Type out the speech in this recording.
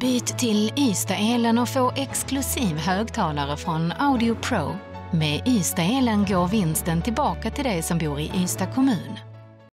Byt till Ystad-elen och få exklusiv högtalare från Audio Pro. Med Ystad-elen går vinsten tillbaka till dig som bor i Ystad kommun.